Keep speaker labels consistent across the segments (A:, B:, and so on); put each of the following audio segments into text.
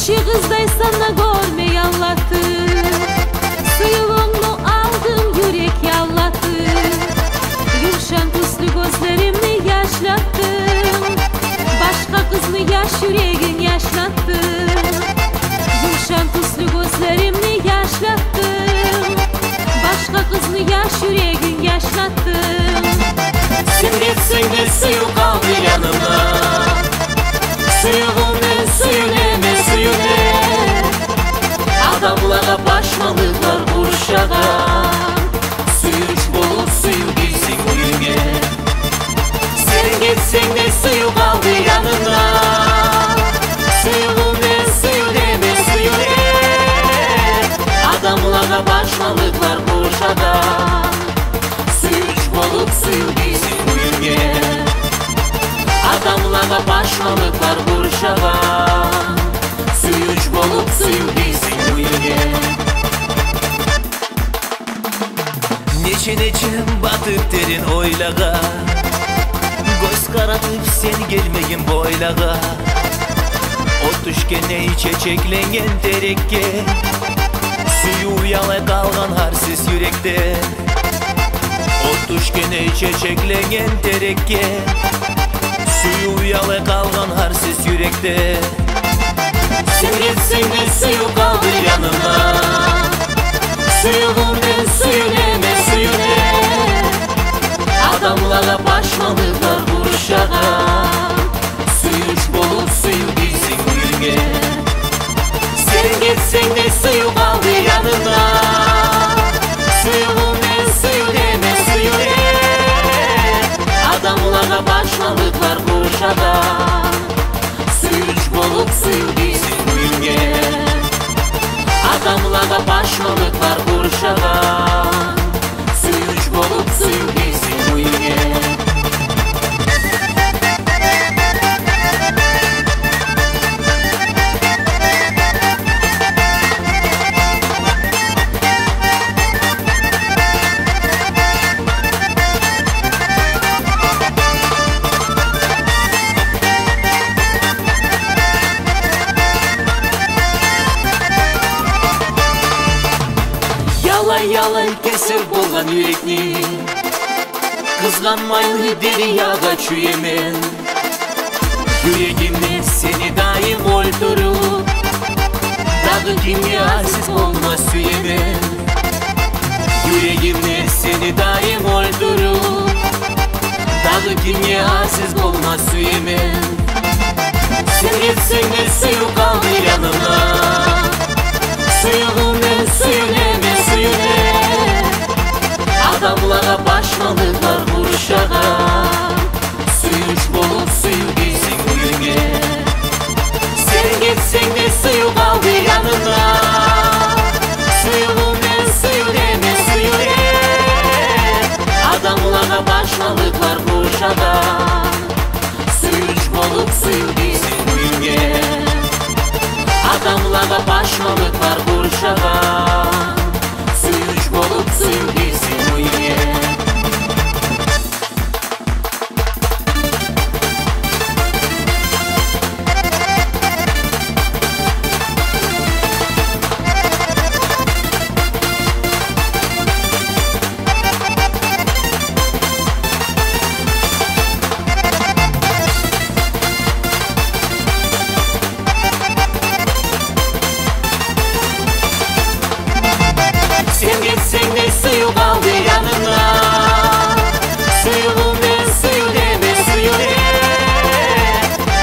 A: Çi kızday sana görmeyi anlattı Suyuğunu aldım yürek yallattı Yumuşan puslu gözlerimi yaşlattım Başka kızlı yaş yüreğin yaşlattı Yumuşan puslu gözlerimi yaşlattım Başka kızlı yaş yüreğin yaşlattım Sümbet sümbet suyu kaldı yanımda. Suyu kaldı yanımda Suyumun ne suyu ne suyu ne Adamlara başmalıklar Buruşa'da Suyu bulup suyu gitsin uyuge Adamlara başmalıklar Buruşa'da Suyu bulup suyu gitsin uyuge
B: Neçe neçe batıp derin oylağa Göz karatıp sen gelmeyin boylağa. O düşkene çiçeklengen terekke. Suyu uyala kalgan harsiz yürekte. O düşkene çiçeklengen terekke. Suyu uyala kalgan harsiz yürekte.
A: Sen gitsin suyu kaldı yanıma. Suyumun ne suyu ne suyu ne Sen gitsin de suyu kaldı yanıma Suyumun ne suyu ne ne suyu ne Adamlara başmalıklar Buruşa'da Suyu Yalan kesip bulgan yürekni Kızganmaylı deryada çüyemen Yüreğimde seni daim oldurup Dağı kimyasız olmaz süyemen Yüreğimde seni daim oldurup Dağı kimyasız olmaz süyemen Sen gitsen de suyu kaldı yanıma. Suyumun ne suyu gitsin de suyu kaldı yanında Suyumu ben suyu deme suyu de Adamlara başladıklar kuşada Suyu üç balık suyu gitsin buyur gel Adamlara başladıklar kuşada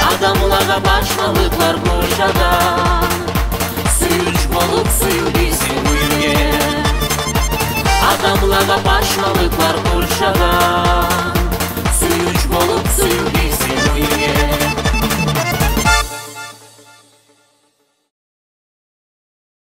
A: Adamlara başmalıklar Buruşa'da Suyu üç bulup suyu gitsin uyuye Adamlara başmalıklar bulup